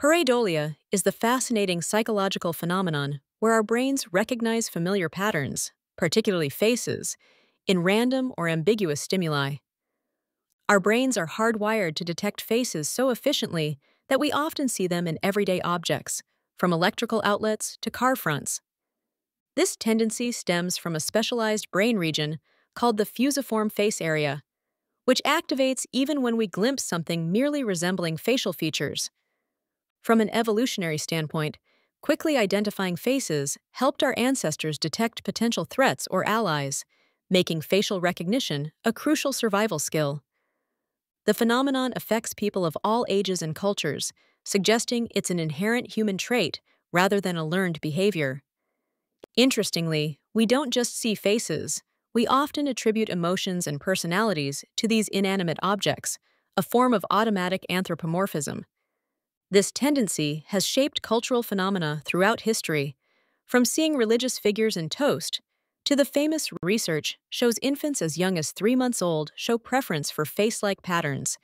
Pareidolia is the fascinating psychological phenomenon where our brains recognize familiar patterns, particularly faces, in random or ambiguous stimuli. Our brains are hardwired to detect faces so efficiently that we often see them in everyday objects, from electrical outlets to car fronts. This tendency stems from a specialized brain region called the fusiform face area, which activates even when we glimpse something merely resembling facial features. From an evolutionary standpoint, quickly identifying faces helped our ancestors detect potential threats or allies, making facial recognition a crucial survival skill. The phenomenon affects people of all ages and cultures, suggesting it's an inherent human trait rather than a learned behavior. Interestingly, we don't just see faces, we often attribute emotions and personalities to these inanimate objects, a form of automatic anthropomorphism. This tendency has shaped cultural phenomena throughout history, from seeing religious figures in toast to the famous research shows infants as young as three months old show preference for face like patterns,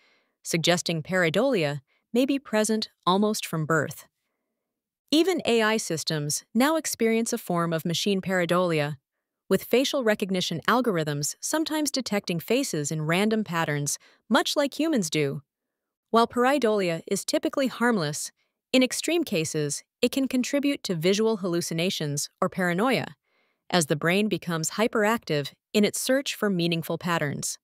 suggesting pareidolia may be present almost from birth. Even AI systems now experience a form of machine pareidolia, with facial recognition algorithms sometimes detecting faces in random patterns, much like humans do. While pareidolia is typically harmless, in extreme cases, it can contribute to visual hallucinations or paranoia, as the brain becomes hyperactive in its search for meaningful patterns.